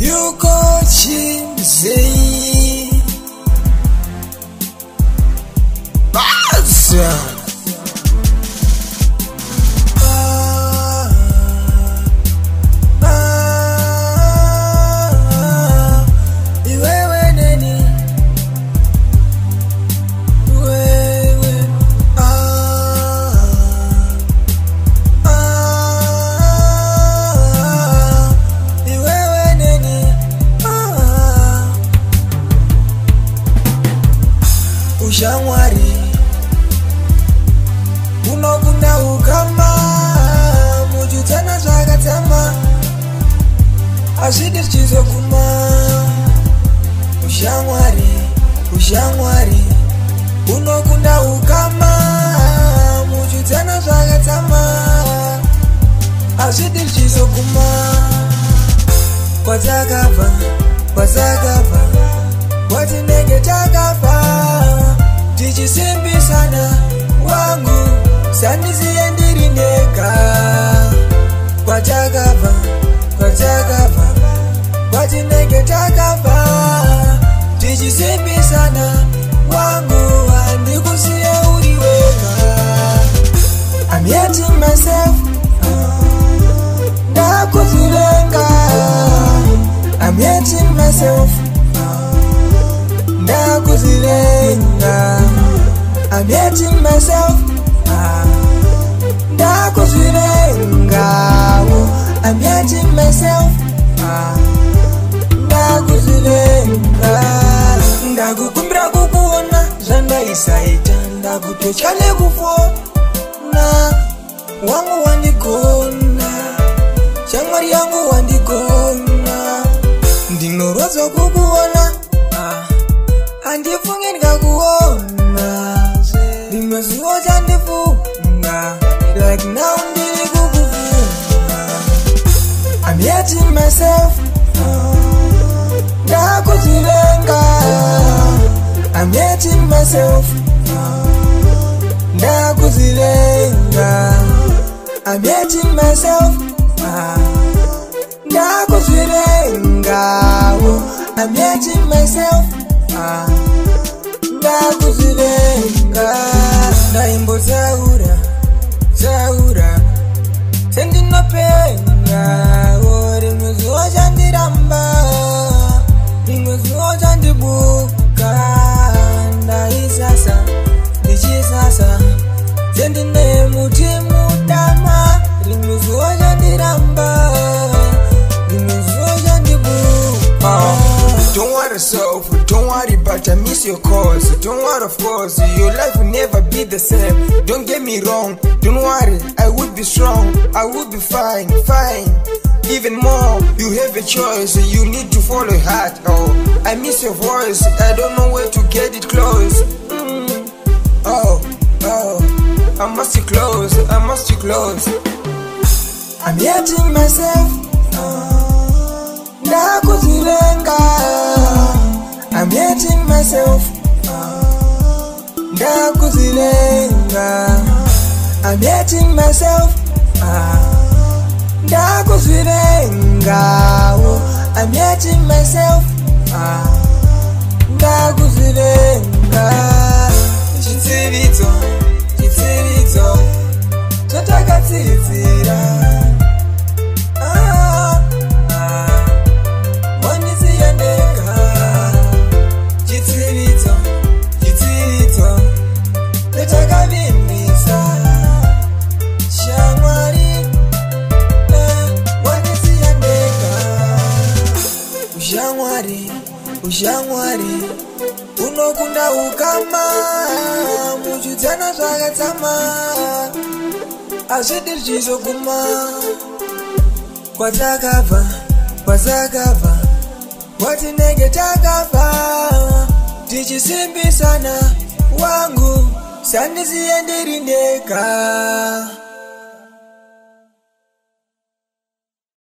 yukochi mzee Baza ushamwari unokuna ukama mujutana zvakatama hazvidi zvichizokuma ushamwari ushamwari unokuna ukama mujutana zvakatama hazvidi zvichizokuma kwatakabva kwatakabva kwatinenge takabva tichisimbisana wangu sandiziye ndiri ndega kwatakabva kwatakabva kwatinenge takabva tichisimbisana wangu handikusiye uri wega amyeti masef ndakuzivenga amyeti masefu kozilenga abyeting myself ah, ndakuzilenga abyeting oh, myself ah, ndakuzilenga ndakukumbira kukuona zvandaisaita ndakutotya nekufona wangu wandigona kuona like now I'm hating myself I'm hating myself I'm myself I'm hating myself kuzvivenga ndaimbotaura taura sendinopenga oh, rimwe zuva chandiramba rimwe zuva chandibuka Don't worry but I miss your calls Don't worry of course, your life will never be the same Don't get me wrong, don't worry, I will be strong I will be fine, fine even more, you have a choice, you need to follow your heart Oh, I miss your voice, I don't know where to get it close mm. Oh, oh, I must be close, I must be close I'm hating myself, oh. Nakuzilenga I'm hating myself. Ndakuzilenga. I'm hating myself. I'm hating myself. ushamwari unokunda ukama muchudzana zvakatsama hazvidi zvizoguma kwatakabva kwatakabva kwatinenge takabva tichisimbisana wangu sandisiye ndiri ndeka